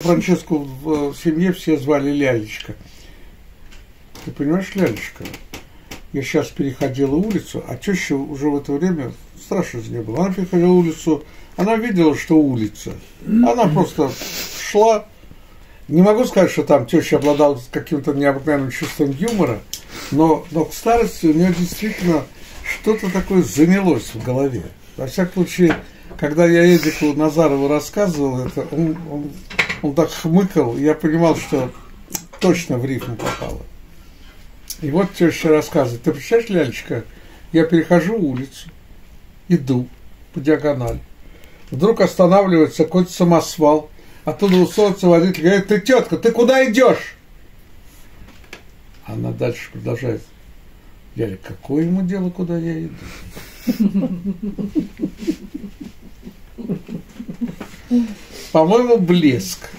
Франческу в семье все звали Лялечка. Ты понимаешь, Лялечка? Я сейчас переходила улицу, а теща уже в это время, страшно не было, она переходила улицу, она видела, что улица. Она просто шла. Не могу сказать, что там теща обладала каким-то необыкновенным чувством юмора, но, но к старости у нее действительно что-то такое занялось в голове. Во всяком случае, когда я Эдику Назарову рассказывал это, он, он он так хмыкал, я понимал, что точно в рифму попало. И вот теща рассказывает, ты представляешь, Лялечка, я перехожу улицу, иду по диагонали, вдруг останавливается какой-то самосвал, оттуда высовывается водитель, говорит, ты тетка, ты куда идешь? Она дальше продолжает, Ляля, какое ему дело, куда я иду? По-моему, блеск.